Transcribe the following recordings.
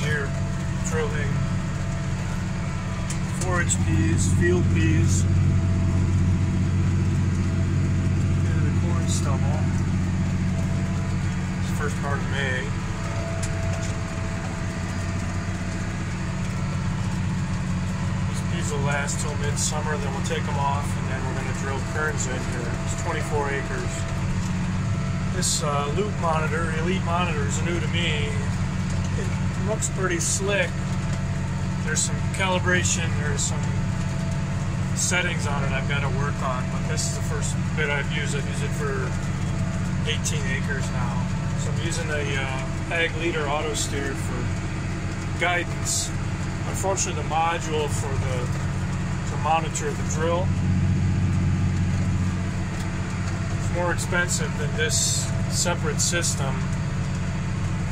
planting. Forage peas, field peas. Into the corn stubble. It's first part of May. These peas will last till midsummer, then we'll take them off, and then we're going to drill kerns in here. It's 24 acres. This uh, loop monitor, Elite monitor, is new to me. Looks pretty slick. There's some calibration, there's some settings on it I've got to work on, but this is the first bit I've used. I've used it for 18 acres now. So I'm using a uh, Ag Leader auto steer for guidance. Unfortunately, the module for the to monitor the drill is more expensive than this separate system.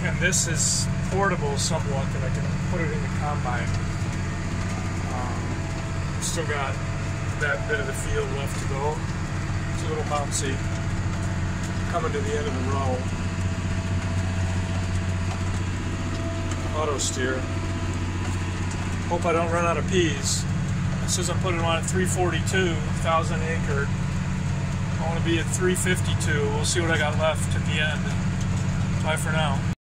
And this is portable somewhat that I can put it in the combine. Um, still got that bit of the field left to go. It's a little bouncy. Coming to the end of the row. Auto steer. Hope I don't run out of peas. It says I'm putting on at 342, 1,000 acre. I want to be at 352. We'll see what I got left at the end. Bye for now.